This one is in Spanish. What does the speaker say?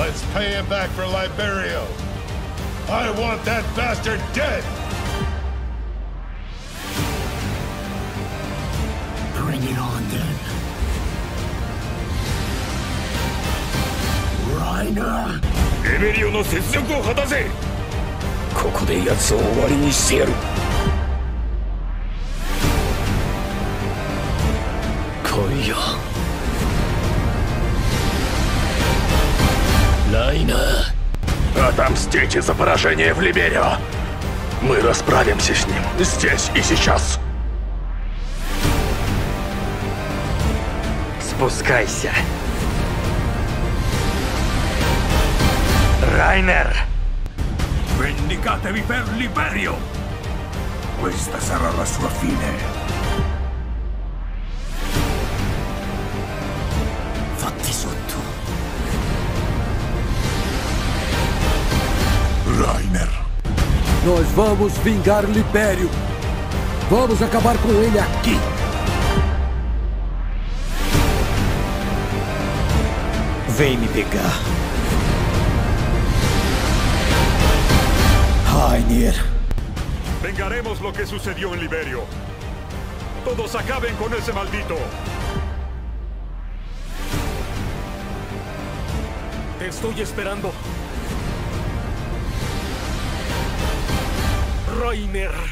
Let's pay him back for Liberio. I want that bastard dead! Bring it on then. Reiner! レベリオの雪辱を果たせここで奴を終わりにしてやる来いよ Отомстите за поражение в Либерио. Мы расправимся с ним здесь и сейчас. Спускайся. Райнер! Vendicatevi per Liberio! Questa sarà la sua fine. Nós vamos vingar Libério. Vamos acabar com ele aqui. Vem me pegar. Rainer. Vengaremos lo que sucedió en Liberio. Todos acaben con ese maldito. Te estoy esperando. Rainer.